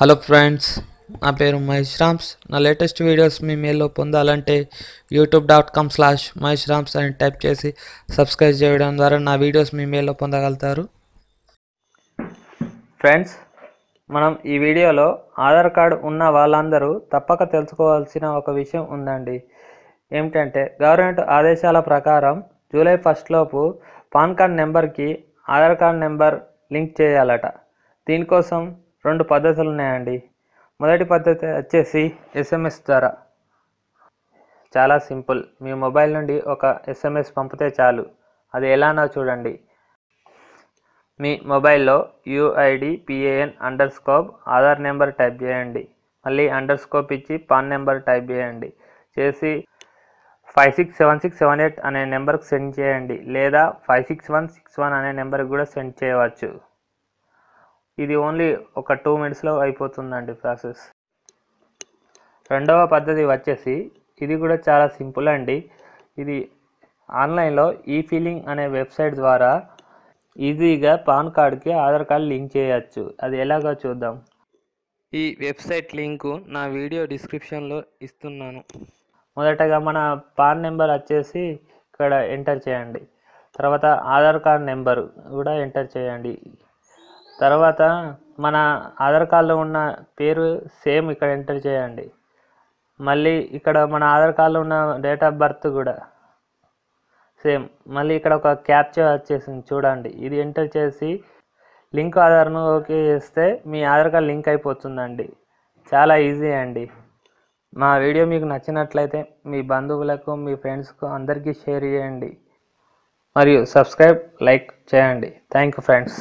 Hello friends నా పేరు మహేష్ రామ్స్. నా లేటెస్ట్ వీడియోస్ మీ మెయిల్లో పొందాలంటే YouTube dot com slash Mahesh Rams అని టైప్ చేసి సబ్స్క్రైబ్ చేయడం ద్వారా నా వీడియోస్ మీ మెయిల్లో పొందగలుగుతారు. ఫ్రెండ్స్ మనం ఈ వీడియోలో ఆధార్ కార్డు ఉన్న వాళ్ళందరూ తప్పక తెలుసుకోవాల్సిన ఒక విషయం ఉందండి. ఏమిటంటే గవర్నమెంట్ ఆదేశాల ప్రకారం జూలై ఫస్ట్ లోపు పాన్ కార్డ్ నెంబర్కి ఆధార్ కార్డ్ నెంబర్ లింక్ చేయాలట. దీనికోసం రెండు పద్ధతులు ఉన్నాయండి. మొదటి పద్ధతి వచ్చేసి ఎస్ఎంఎస్ ద్వారా. చాలా సింపుల్. మీ మొబైల్ నుండి ఒక ఎస్ఎంఎస్ పంపితే చాలు. అది ఎలానో చూడండి. మీ మొబైల్లో UID PAN underscore Aadhaar number type చేయండి. మళ్ళీ అండర్ స్కోప్ ఇచ్చి పాన్ నెంబర్ టైప్ చేయండి. చేసి five six seven six seven eight అనే నెంబర్కి సెండ్ చేయండి. లేదా five six one six one అనే నెంబర్కి కూడా సెండ్ చేయవచ్చు. ఇది ఓన్లీ ఒక టూ మినిట్స్లో అయిపోతుందండి ప్రాసెస్. రెండవ పద్ధతి వచ్చేసి ఇది కూడా చాలా సింపుల్ అండి. ఇది ఆన్లైన్లో ఈ ఫీలింగ్ అనే వెబ్సైట్ ద్వారా ఈజీగా పాన్ కార్డ్కి ఆధార్ కార్డ్ లింక్ చేయొచ్చు. అది ఎలాగో చూద్దాం. ఈ వెబ్సైట్ లింకు నా వీడియో డిస్క్రిప్షన్లో ఇస్తున్నాను. మొదటగా మన పాన్ నెంబర్ వచ్చేసి ఇక్కడ ఎంటర్ చేయండి. తర్వాత ఆధార్ కార్డ్ నెంబర్ కూడా ఎంటర్ చేయండి. తర్వాత మన ఆధార్ కార్డులో ఉన్న పేరు సేమ్ ఇక్కడ ఎంటర్ చేయండి. మళ్ళీ ఇక్కడ మన ఆధార్ కార్డులో ఉన్న డేట్ ఆఫ్ బర్త్ కూడా సేమ్. మళ్ళీ ఇక్కడ ఒక క్యాప్చర్ వచ్చేసింది చూడండి. ఇది ఎంటర్ చేసి లింక్ ఆధార్ను ఓకే చేస్తే మీ ఆధార్ కార్డ్ లింక్ అయిపోతుందండి. చాలా ఈజీ అండి. మా వీడియో మీకు నచ్చినట్లయితే మీ బంధువులకు మీ ఫ్రెండ్స్కు అందరికీ షేర్ చేయండి. మరియు సబ్స్క్రైబ్ లైక్ చేయండి. Thank you friends.